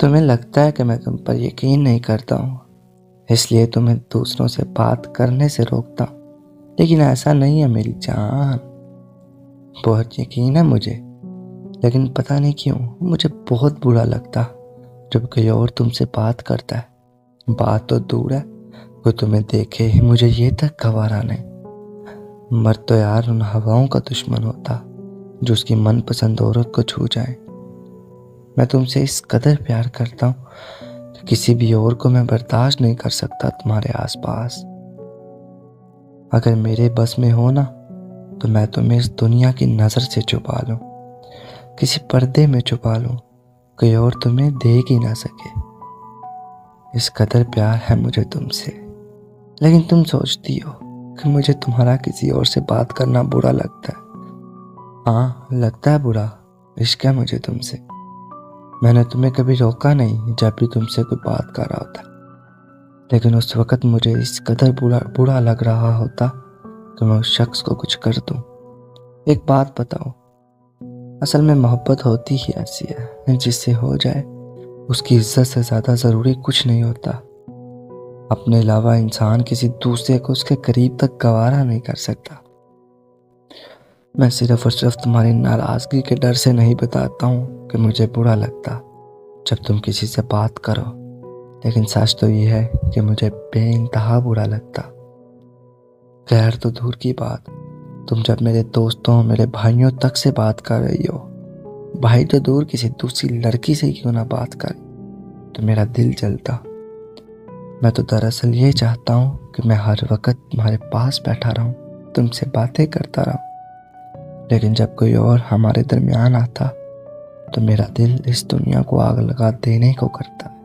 तुम्हें लगता है कि मैं तुम पर यकीन नहीं करता हूँ। इसलिए तुम्हें दूसरों से बात करने से रोकता हूँ। लेकिन ऐसा नहीं है मेरी जान। बहुत यकीन है मुझे। लेकिन पता नहीं क्यों, मुझे बहुत बुरा लगता जब कोई और तुमसे बात करता है। बात तो दूर है कोई तुम्हें देखे ही मुझे ये तक गवारा नहीं। मर तो यार उन हवाओं का दुश्मन होता, जो उसकी मनपसंद औरत को छू जाए। मैं तुमसे इस कदर प्यार करता हूँ कि किसी भी और को मैं बर्दाश्त नहीं कर सकता तुम्हारे आसपास। अगर मेरे बस में हो ना तो मैं तुम्हें इस दुनिया की नज़र से छुपा लूँ, किसी पर्दे में छुपा लूँ, कोई और तुम्हें देख ही ना सके। इस कदर प्यार है मुझे तुमसे। लेकिन तुम सोचती हो कि मुझे तुम्हारा किसी और से बात करना बुरा लगता है। हाँ लगता है बुरा इश्क है मुझे तुमसे। मैंने तुम्हें कभी रोका नहीं जब भी तुमसे कोई बात कर रहा होता। लेकिन उस वक़्त मुझे इस कदर बुरा बुरा लग रहा होता कि मैं उस शख्स को कुछ कर दूँ। एक बात बताओ, असल में मोहब्बत होती ही ऐसी है, जिससे हो जाए उसकी इज़्ज़त से ज़्यादा ज़रूरी कुछ नहीं होता। अपने अलावा इंसान किसी दूसरे को उसके करीब तक गवारा नहीं कर सकता। मैं सिर्फ़ और सिर्फ़ तुम्हारी नाराज़गी के डर से नहीं बताता हूँ। कि मुझे बुरा लगता जब तुम किसी से बात करो। लेकिन सच तो ये है कि मुझे बेइंतहा बुरा लगता। खैर तो दूर की बात। तुम जब मेरे दोस्तों, मेरे भाइयों तक से बात कर रही हो, भाई तो दूर किसी दूसरी लड़की से क्यों ना बात कर? तो मेरा दिल जलता। मैं तो दरअसल ये चाहता हूँ कि मैं हर वक्त तुम्हारे पास बैठा रहूँ, तुमसे बातें करता रहूँ। लेकिन जब कोई और हमारे दरमियान आता तो मेरा दिल इस दुनिया को आग लगा देने को करता